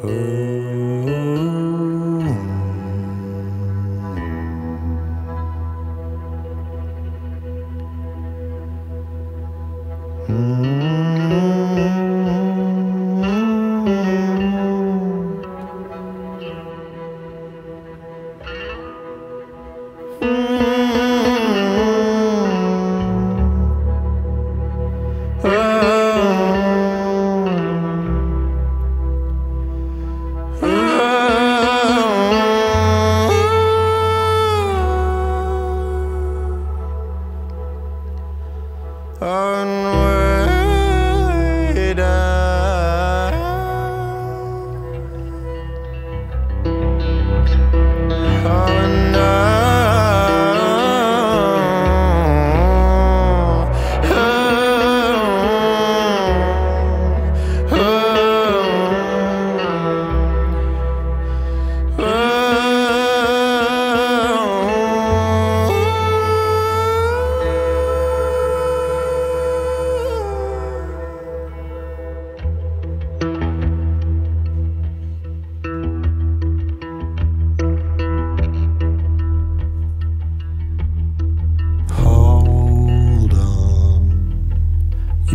Oh. Mm. Hold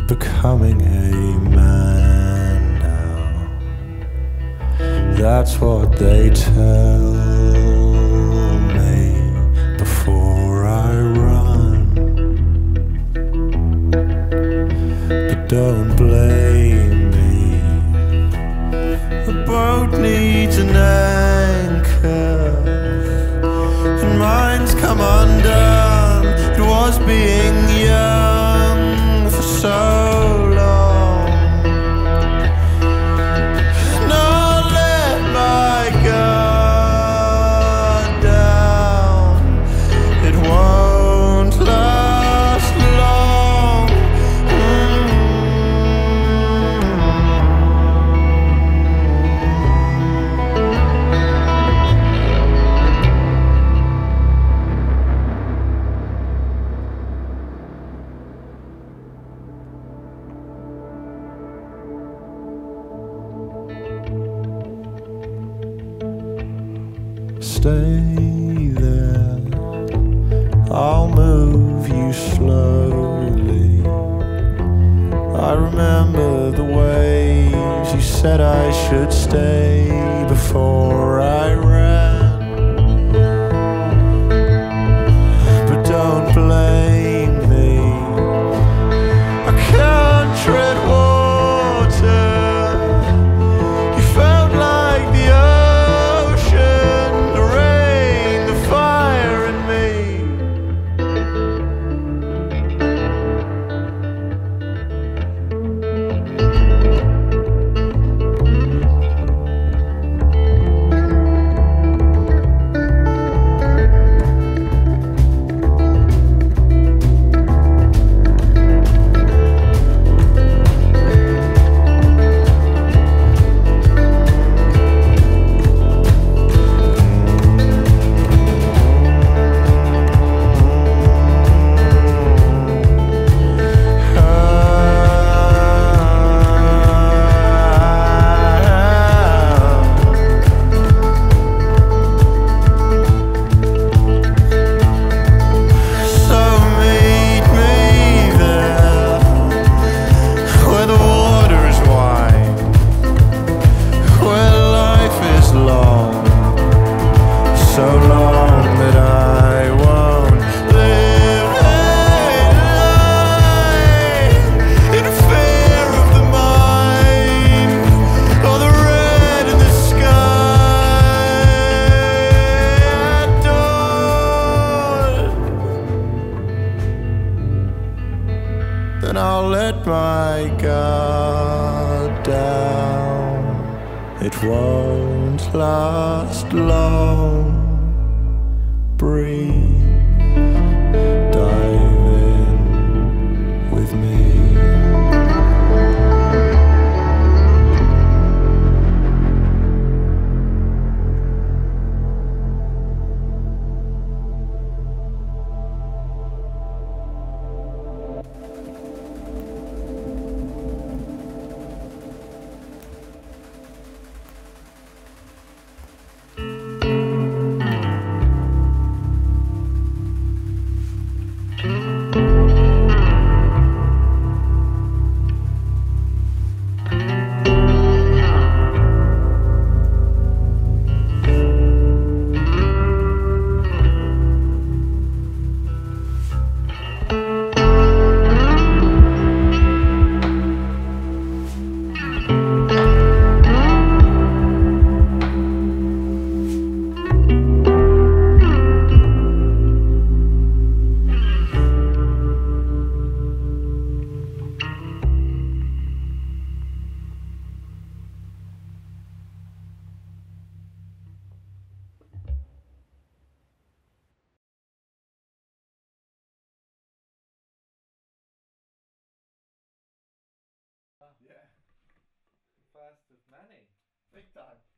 you're becoming a man now. That's what they tell me before I run. But don't blame me. The boat needs an anchor and mine's come undone. It was being Stay there. I'll move you slowly. I remember the ways you said I should stay before I ran. Then I'll let my guard down. It won't last long. Breathe, Big time.